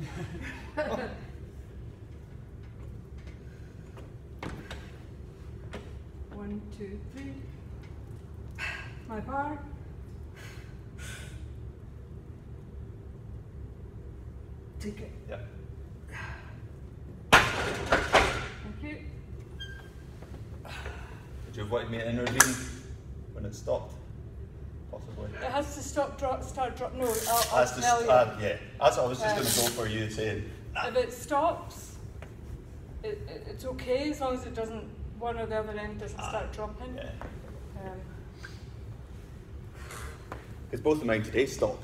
One, two, three. My bar. Take it. Yeah. Thank you. Would you wanted me to intervene when it stopped? Possibly. It has to stop, drop, start, drop. No, I'll, I'll That's the tell you. uh, yeah. That's what I was just going to Um, go for you saying. If it stops, it, it, it's okay as long as it doesn't, one or the other end doesn't Ah, start dropping. Yeah. Um, Because both of mine today stopped.